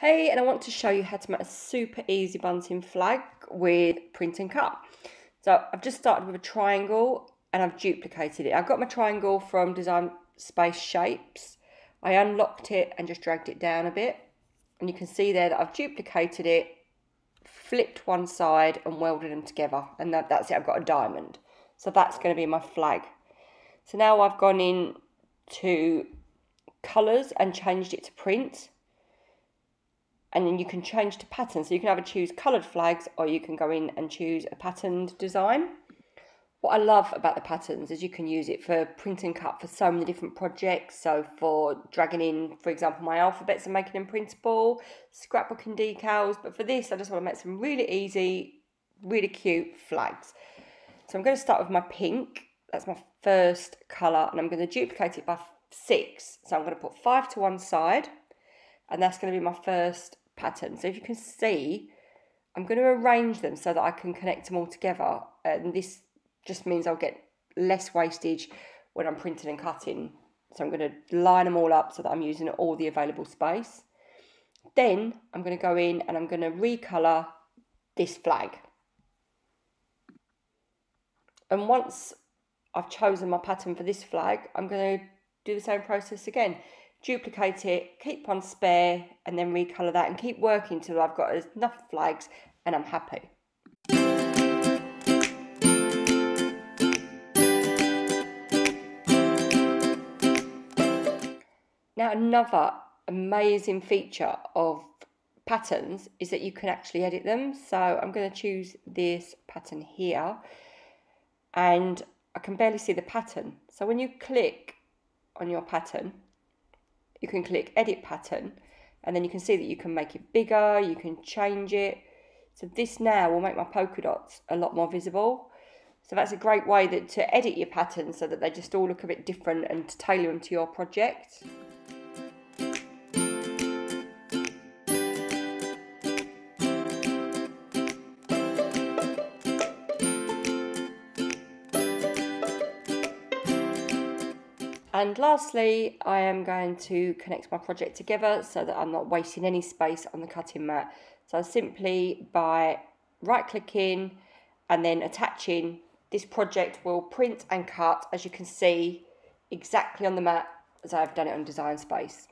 Hey, and I want to show you how to make a super easy bunting flag with print and cut. So I've just started with a triangle and I've duplicated it. I've got my triangle from Design Space Shapes. I unlocked it and just dragged it down a bit. And you can see there that I've duplicated it, flipped one side and welded them together. And that, that's it, I've got a diamond. So that's going to be my flag. So now I've gone in to colours and changed it to print and then you can change to pattern. So you can either choose coloured flags or you can go in and choose a patterned design. What I love about the patterns is you can use it for print and cut for so many different projects. So for dragging in, for example, my alphabets and making them printable, scrapbooking decals. But for this, I just want to make some really easy, really cute flags. So I'm going to start with my pink. That's my first colour and I'm going to duplicate it by six. So I'm going to put five to one side and that's going to be my first pattern. So if you can see, I'm going to arrange them so that I can connect them all together. And this just means I'll get less wastage when I'm printing and cutting. So I'm going to line them all up so that I'm using all the available space. Then I'm going to go in and I'm going to recolor this flag. And once I've chosen my pattern for this flag, I'm going to do the same process again duplicate it, keep one spare, and then recolour that and keep working till I've got enough flags and I'm happy. Now another amazing feature of patterns is that you can actually edit them. So I'm going to choose this pattern here and I can barely see the pattern. So when you click on your pattern, you can click edit pattern and then you can see that you can make it bigger, you can change it. So this now will make my polka dots a lot more visible. So that's a great way that, to edit your patterns so that they just all look a bit different and to tailor them to your project. And lastly, I am going to connect my project together so that I'm not wasting any space on the cutting mat. So simply by right clicking and then attaching, this project will print and cut, as you can see, exactly on the mat as I've done it on Design Space.